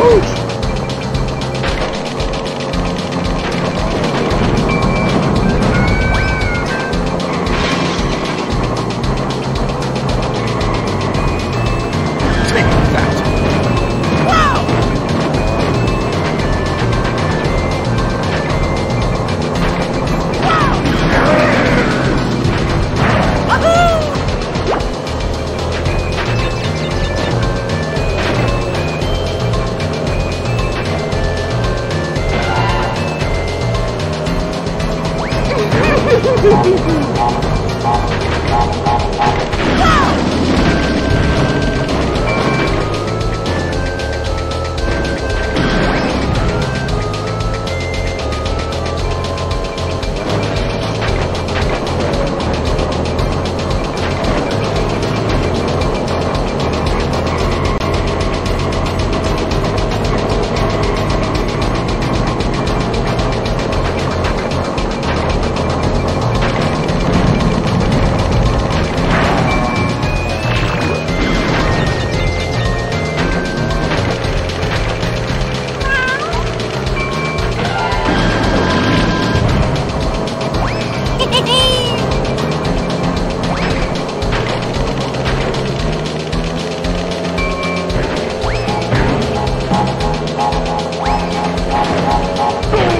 Take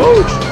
Woo!